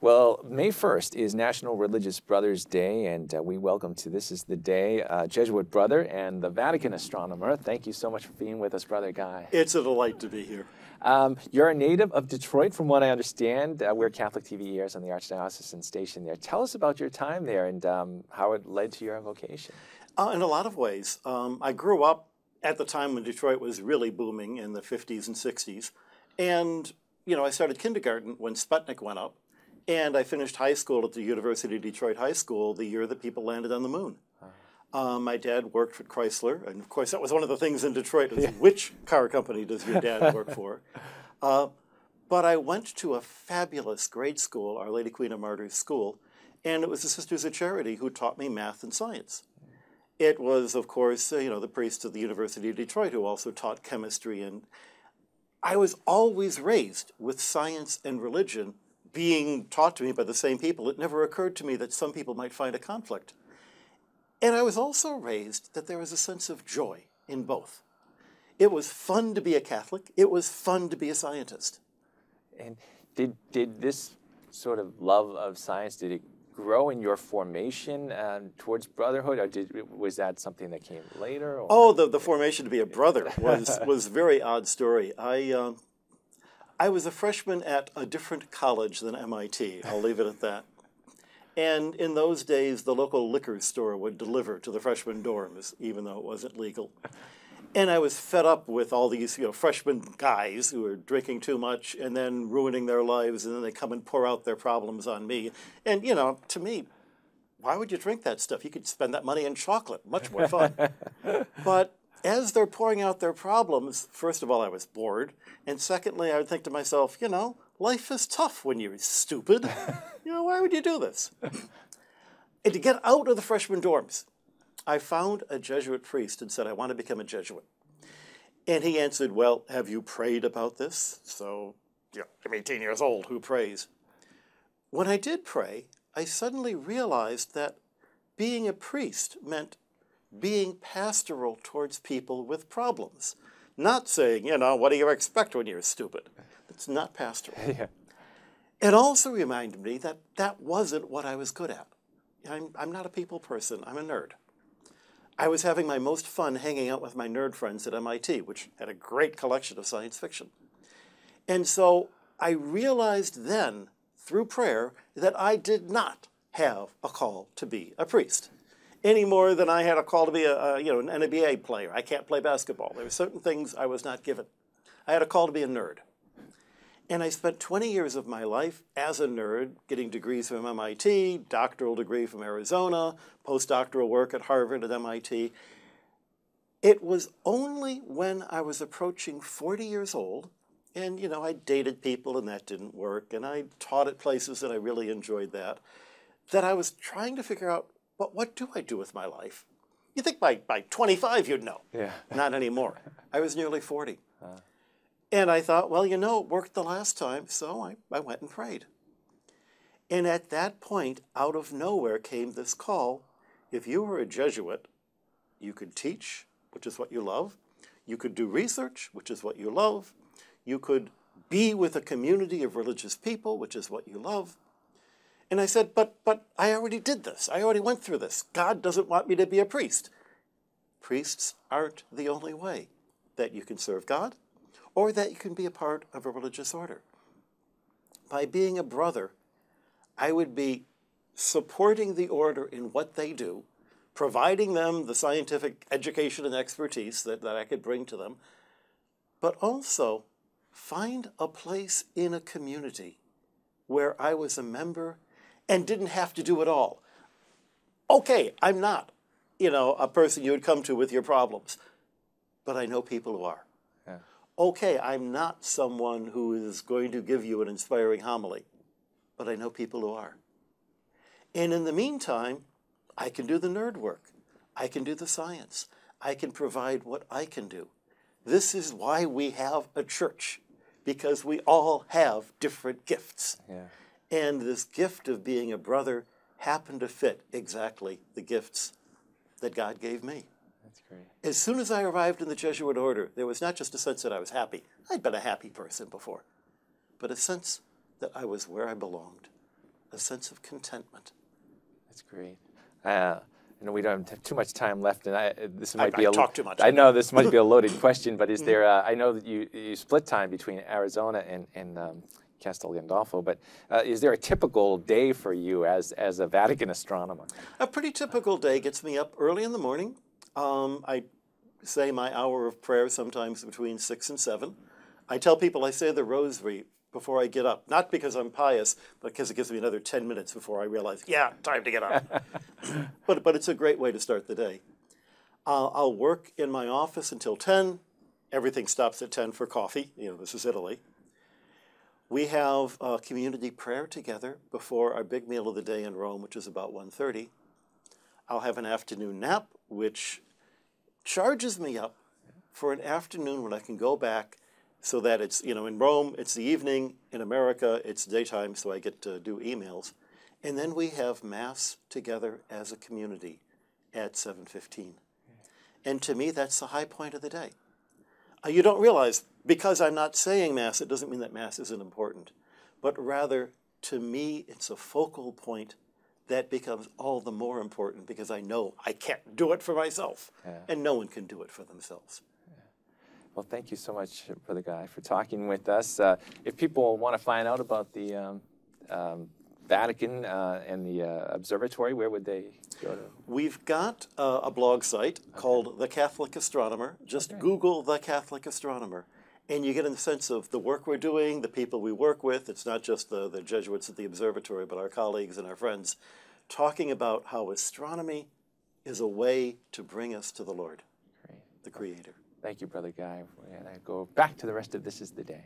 Well, May 1st is National Religious Brothers Day, and uh, we welcome to This is the Day uh, Jesuit brother and the Vatican astronomer. Thank you so much for being with us, Brother Guy. It's a delight to be here. Um, you're a native of Detroit, from what I understand, uh, where Catholic TV airs on the Archdiocesan station there. Tell us about your time there and um, how it led to your vocation. Uh, in a lot of ways. Um, I grew up at the time when Detroit was really booming in the 50s and 60s. And, you know, I started kindergarten when Sputnik went up. And I finished high school at the University of Detroit High School the year that people landed on the moon. Um, my dad worked for Chrysler, and of course that was one of the things in Detroit was which car company does your dad work for? Uh, but I went to a fabulous grade school, Our Lady Queen of Martyrs School, and it was the Sisters of Charity who taught me math and science. It was, of course, uh, you know, the priests of the University of Detroit who also taught chemistry, and I was always raised with science and religion being taught to me by the same people, it never occurred to me that some people might find a conflict. And I was also raised that there was a sense of joy in both. It was fun to be a Catholic, it was fun to be a scientist. And did, did this sort of love of science, did it grow in your formation uh, towards brotherhood, or did, was that something that came later? Or? Oh, the, the formation to be a brother was, was a very odd story. I, um, I was a freshman at a different college than MIT. I'll leave it at that. And in those days, the local liquor store would deliver to the freshman dorms, even though it wasn't legal. And I was fed up with all these, you know, freshman guys who were drinking too much and then ruining their lives, and then they come and pour out their problems on me. And you know, to me, why would you drink that stuff? You could spend that money in chocolate, much more fun. but as they're pouring out their problems, first of all, I was bored. And secondly, I would think to myself, you know, life is tough when you're stupid. you know, why would you do this? and to get out of the freshman dorms, I found a Jesuit priest and said, I want to become a Jesuit. And he answered, Well, have you prayed about this? So, know, I'm 18 years old, who prays? When I did pray, I suddenly realized that being a priest meant being pastoral towards people with problems. Not saying, you know, what do you expect when you're stupid? It's not pastoral. yeah. It also reminded me that that wasn't what I was good at. I'm, I'm not a people person, I'm a nerd. I was having my most fun hanging out with my nerd friends at MIT, which had a great collection of science fiction. And so I realized then, through prayer, that I did not have a call to be a priest any more than I had a call to be a, a, you know an NBA player. I can't play basketball. There were certain things I was not given. I had a call to be a nerd. And I spent 20 years of my life as a nerd, getting degrees from MIT, doctoral degree from Arizona, postdoctoral work at Harvard at MIT. It was only when I was approaching 40 years old, and you know, I dated people and that didn't work, and I taught at places that I really enjoyed that, that I was trying to figure out but what do I do with my life? You think by, by 25 you'd know. Yeah. Not anymore. I was nearly 40. Uh. And I thought, well, you know, it worked the last time, so I, I went and prayed. And at that point, out of nowhere came this call. If you were a Jesuit, you could teach, which is what you love. You could do research, which is what you love. You could be with a community of religious people, which is what you love. And I said, but, but I already did this. I already went through this. God doesn't want me to be a priest. Priests aren't the only way that you can serve God or that you can be a part of a religious order. By being a brother, I would be supporting the order in what they do, providing them the scientific education and expertise that, that I could bring to them, but also find a place in a community where I was a member and didn't have to do it all. Okay, I'm not, you know, a person you would come to with your problems, but I know people who are. Yeah. Okay, I'm not someone who is going to give you an inspiring homily, but I know people who are. And in the meantime, I can do the nerd work. I can do the science. I can provide what I can do. This is why we have a church, because we all have different gifts. Yeah. And this gift of being a brother happened to fit exactly the gifts that God gave me. That's great. As soon as I arrived in the Jesuit order, there was not just a sense that I was happy. I'd been a happy person before, but a sense that I was where I belonged. a sense of contentment. That's great. Uh, I know we don't have too much time left, and I, this might be I a talk too much. I know this might be a loaded question, but is there? Uh, I know that you you split time between Arizona and and um, Castel Gandolfo, but uh, is there a typical day for you as as a Vatican astronomer? A pretty typical day gets me up early in the morning. Um, I say my hour of prayer sometimes between six and seven. I tell people I say the rosary before I get up, not because I'm pious, but because it gives me another 10 minutes before I realize, yeah, time to get up. but, but it's a great way to start the day. Uh, I'll work in my office until 10. Everything stops at 10 for coffee. You know, this is Italy. We have community prayer together before our big meal of the day in Rome, which is about 1.30. I'll have an afternoon nap, which charges me up for an afternoon when I can go back so that it's, you know, in Rome, it's the evening. In America, it's daytime, so I get to do emails. And then we have Mass together as a community at 7.15. And to me, that's the high point of the day. Uh, you don't realize, because I'm not saying Mass, it doesn't mean that Mass isn't important. But rather, to me, it's a focal point that becomes all the more important because I know I can't do it for myself, and no one can do it for themselves. Well, thank you so much, Brother Guy, for talking with us. Uh, if people want to find out about the um, um, Vatican uh, and the uh, observatory, where would they go to? We've got uh, a blog site called The Catholic Astronomer. Just Google The Catholic Astronomer. And you get a sense of the work we're doing, the people we work with. It's not just the, the Jesuits at the observatory, but our colleagues and our friends talking about how astronomy is a way to bring us to the Lord, Great. the Creator. Thank you, Brother Guy. And I go back to the rest of This is the Day.